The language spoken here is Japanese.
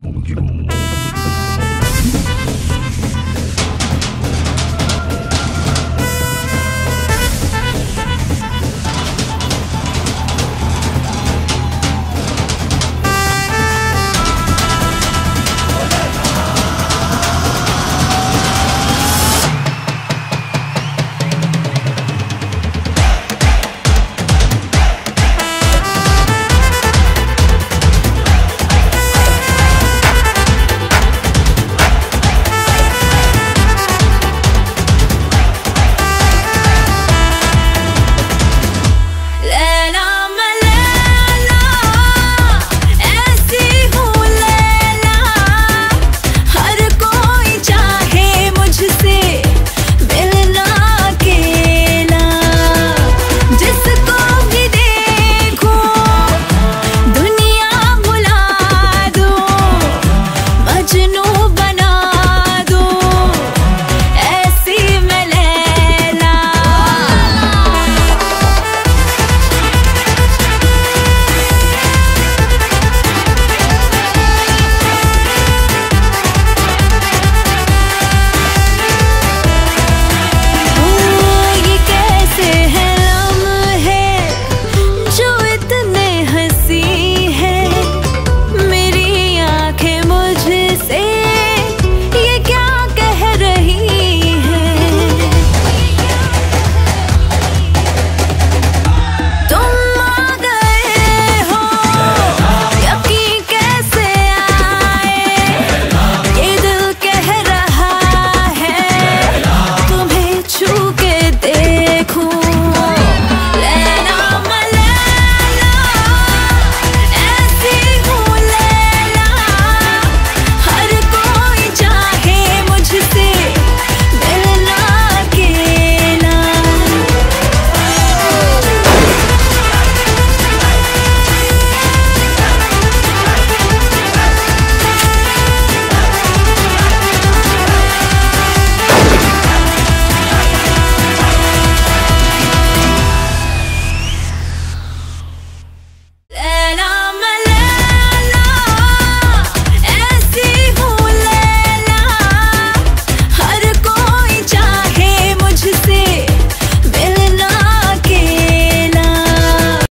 Monkey Ball.